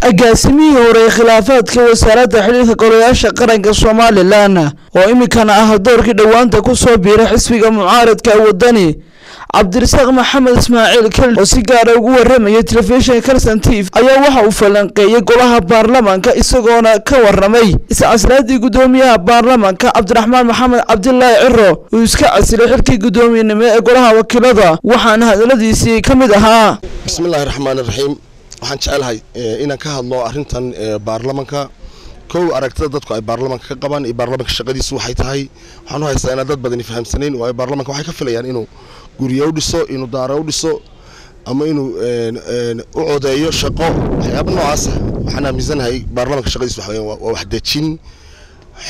agaasimihii hore ee khilaafaadka wasaaradda xidhiirka golayaasha qaranka somalilan oo iminkana ah doorkii dhowaanta ku soo biiray xisbiga mucaaradka wadani cabdirasaaq maxamed ismaaciil kel oo si gaara ugu waramayay telefishinka calson t v ayaa waxa uu falanqeeyey golaha baarlamaanka isagoona ka waramay iscasraadii guddoomiyaha baarlamaanka cabdiraxmaan maxamed cabdilaahi ciro uu iska casilay xilkii guddoomiyenimo ee golaha wakiilada waxaana hadaladiisii ka mid ahaa. Bismillahi raxmaan iraxiim waxaan jecelahay inaan ka hadlo arrintan baarlamanka kow aragtida dadku ay baarlamanka ka qabaan iyo baarlamanka shaqadiisu waxay tahay waxaan u haystaa inaan dad badani fahamsanayn waayo baarlamanka waxay ka filayaan inuu guryo u dhiso inuu daaro u dhiso ama inuu u codeeyo shaqo waxyaaba noocaasa waxaan aaminsanahay baarlamanka shaqadiisu waxa waa wax dejin.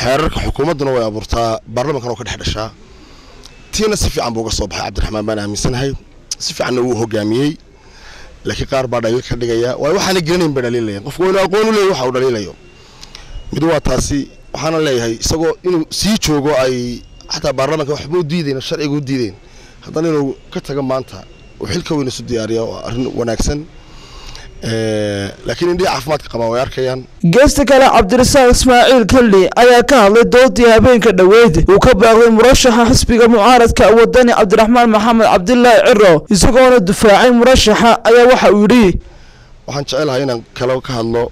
Xeerarka xukuumadduna way abuurtaa baarlamankana oo ka dhex dhashaa. Tiina si fiican buu uga soo baxay cabdiraxmaan baan aaminsanahay. Si fiicanna wuu hogaamiyey laakiin qaar baa dhaliil ka dhigaya. Waayo waxaana gelinayn bay dhaliilayaan qofku waynu aqoon u leeyahy waxa uu dhaliilayo mid waa taasi waxaana leeyahay isagoo inuu sii joogo ay xataa baarlamanka waxba u diidayn sharciga u diidayn haddana inuu ka tago maanta uu xilka weyn isu diyaariya waa arrin wanaagsan. Laakiin indhihi caafimaadka qabaa way arkayaan. Geesta kale cabdirasaaq ismaaciil kelli ayaa ka hadlay doodii habeenka dhoweyd uu ka baaqday murashaxa xisbiga mucaaradka wadani cabdiraxmaan maxamed cabdilaahi ciro isagoona dufaacay murashaxa ayaa waxa uu yidhi. Waxaan jecelahay inaan kale ka hadlo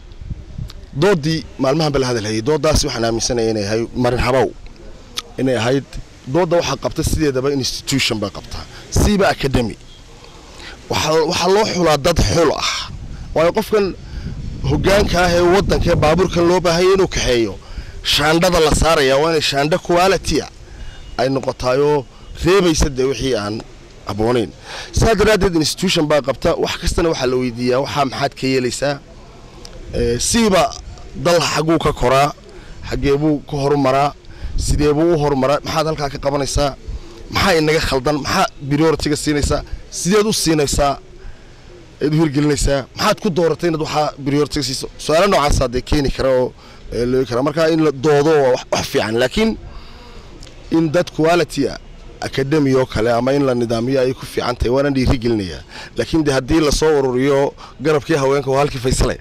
doodii maalmahan ba la hadalhayay doodaasi waxaan aaminsanaya inay ahay marin habow. Inay ahayd doodda waxaa qabta sideedaba institution bay qabtaa siiba academy. Waxaa loo xulaa dad xul ah. Waayo qofkan hogaanka ah ee waddanka ee baabuurkan loo baahanya inuu kaxeeyo shaandhada la saaraya waa inay shaandho quality-a ay noqotaayoo reebaysa dee wixii aan aboonayn sidaa daraaddeed institution baa qabta wax kastana waxaa la weydiiyaa waxaa maxaad ka yeelaysaa siiba dal xagguu ka koraa xaggee buu ka horumaraa sidee buu u horumaraa maxaad halkaa ka qabanaysaa maxaa inaga khaldan maxaa prioritiga siinaysaa sideed u siinaysaa eed u hirgelinaysaa maxaad ku dooratay inaad waxaa prioritiga siiso? Su'aalo noocaasaa dee keeni kara oo loogi kara. Marka in la doodo waa wax fiican laakiin in dad quality a academy oo kale ama in la nidaamiyo ay ku fiican tahay waana dhiirigelinayaa laakiin de haddii la soo ururiyo garabkii haweenka waa halkii faysale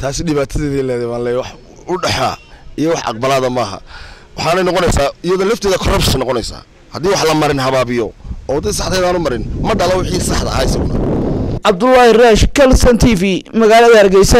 taasi dhibaatadeedii leedahay waan leeyahay wax u dhexaa iyo wax aqbalaada maaha. Waxaanay noqonaysaa iyadoo lafteeda corruption noqonaysaa haddii wax la marin habaabiyo oo waddadii saxdeedaan u marin ma dhalo wixii saxda ahaa isaguna. Raash calson t v magaalada hargeysa